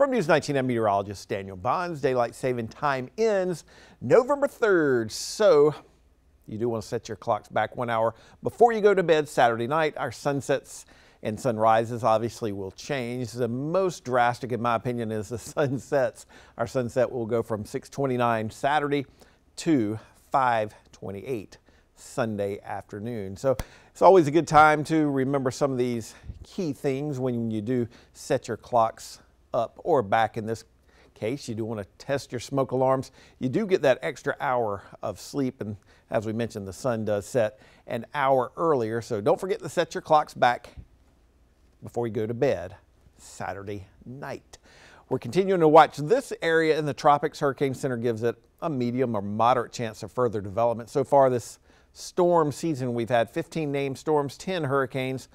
From News 19, I'm meteorologist Daniel Bonds. Daylight saving time ends November 3rd. So you do want to set your clocks back one hour before you go to bed Saturday night. Our sunsets and sunrises obviously will change. The most drastic, in my opinion, is the sunsets. Our sunset will go from 629 Saturday to 528 Sunday afternoon. So it's always a good time to remember some of these key things when you do set your clocks up or back in this case. You do want to test your smoke alarms. You do get that extra hour of sleep and as we mentioned the sun does set an hour earlier so don't forget to set your clocks back before you go to bed Saturday night. We're continuing to watch this area in the tropics. Hurricane Center gives it a medium or moderate chance of further development. So far this storm season we've had 15 named storms, 10 hurricanes,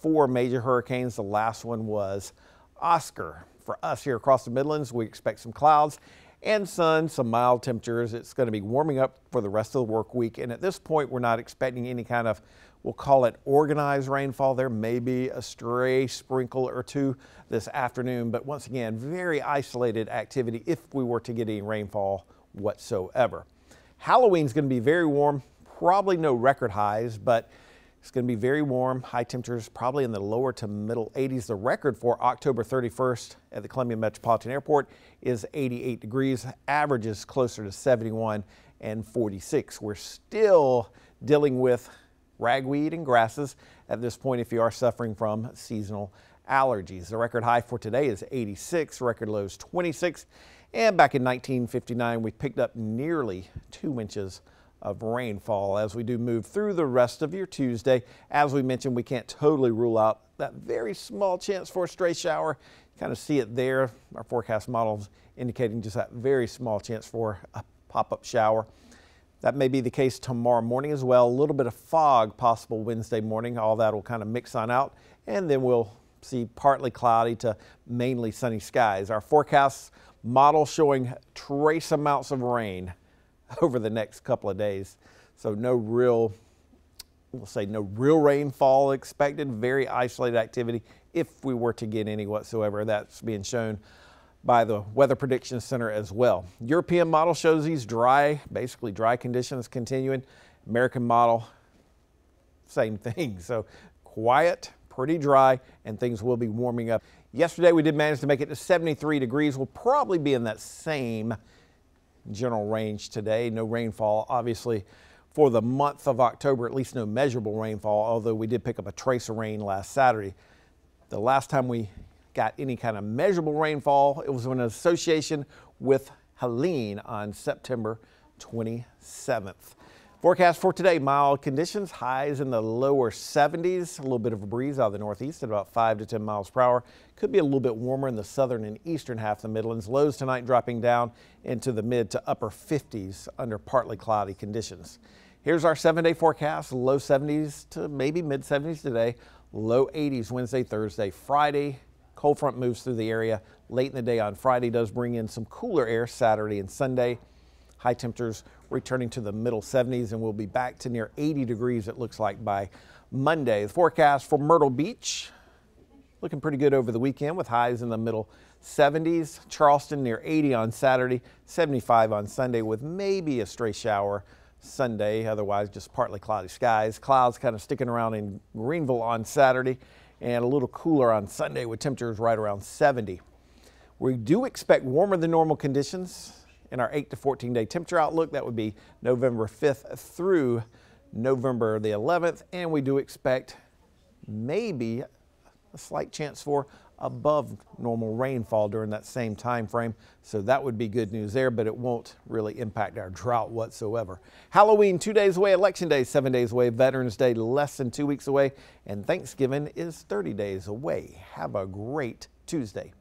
four major hurricanes. The last one was Oscar. For us here across the Midlands, we expect some clouds and sun, some mild temperatures. It's going to be warming up for the rest of the work week. And at this point, we're not expecting any kind of, we'll call it organized rainfall. There may be a stray sprinkle or two this afternoon, but once again, very isolated activity if we were to get any rainfall whatsoever. Halloween's going to be very warm, probably no record highs, but it's going to be very warm, high temperatures probably in the lower to middle 80s. The record for October 31st at the Columbia Metropolitan Airport is 88 degrees. Average is closer to 71 and 46. We're still dealing with ragweed and grasses at this point if you are suffering from seasonal allergies. The record high for today is 86, record low is 26. And back in 1959, we picked up nearly two inches of rainfall as we do move through the rest of your Tuesday. As we mentioned, we can't totally rule out that very small chance for a stray shower. Kind of see it there. Our forecast models indicating just that very small chance for a pop-up shower. That may be the case tomorrow morning as well. A little bit of fog possible Wednesday morning. All that will kind of mix on out and then we'll see partly cloudy to mainly sunny skies. Our forecast model showing trace amounts of rain over the next couple of days. So no real, we'll say no real rainfall expected, very isolated activity if we were to get any whatsoever. That's being shown by the Weather Prediction Center as well. European model shows these dry, basically dry conditions continuing. American model, same thing. So quiet, pretty dry, and things will be warming up. Yesterday we did manage to make it to 73 degrees. We'll probably be in that same general range today. No rainfall, obviously, for the month of October, at least no measurable rainfall, although we did pick up a trace of rain last Saturday. The last time we got any kind of measurable rainfall, it was in association with Helene on September 27th. Forecast for today, mild conditions, highs in the lower 70s, a little bit of a breeze out of the northeast at about 5 to 10 miles per hour. Could be a little bit warmer in the southern and eastern half of the Midlands. Lows tonight dropping down into the mid to upper 50s under partly cloudy conditions. Here's our seven day forecast, low 70s to maybe mid 70s today, low 80s Wednesday, Thursday, Friday. Cold front moves through the area late in the day on Friday, does bring in some cooler air Saturday and Sunday. High temperatures returning to the middle 70s and we'll be back to near 80 degrees it looks like by Monday. The forecast for Myrtle Beach looking pretty good over the weekend with highs in the middle 70s. Charleston near 80 on Saturday, 75 on Sunday with maybe a stray shower Sunday, otherwise just partly cloudy skies. Clouds kind of sticking around in Greenville on Saturday and a little cooler on Sunday with temperatures right around 70. We do expect warmer than normal conditions in our 8 to 14 day temperature outlook. That would be November 5th through November the 11th. And we do expect maybe a slight chance for above normal rainfall during that same time frame. So that would be good news there, but it won't really impact our drought whatsoever. Halloween two days away, Election Day seven days away, Veterans Day less than two weeks away, and Thanksgiving is 30 days away. Have a great Tuesday.